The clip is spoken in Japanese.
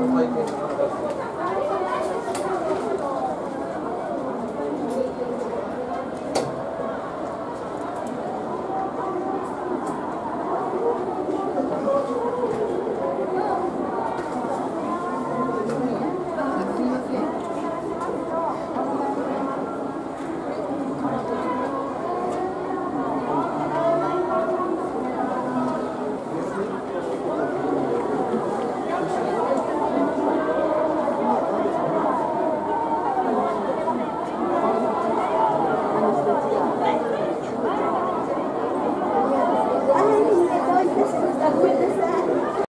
よかった。